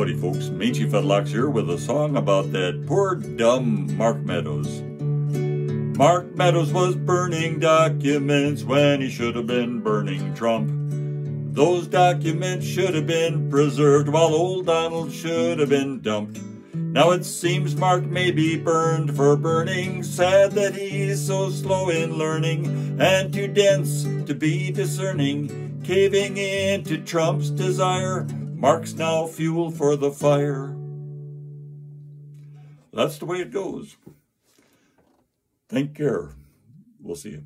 Howdy folks, Mangy Fedlocks here with a song about that poor dumb Mark Meadows. Mark Meadows was burning documents when he should have been burning Trump. Those documents should have been preserved while old Donald should have been dumped. Now it seems Mark may be burned for burning, sad that he's so slow in learning and too dense to be discerning, caving in to Trump's desire Mark's now fuel for the fire. That's the way it goes. Take care. We'll see you.